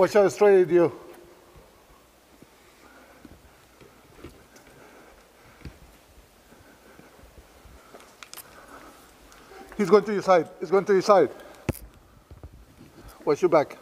Watch out, straight with you. He's going to your side. He's going to your side. Watch your back.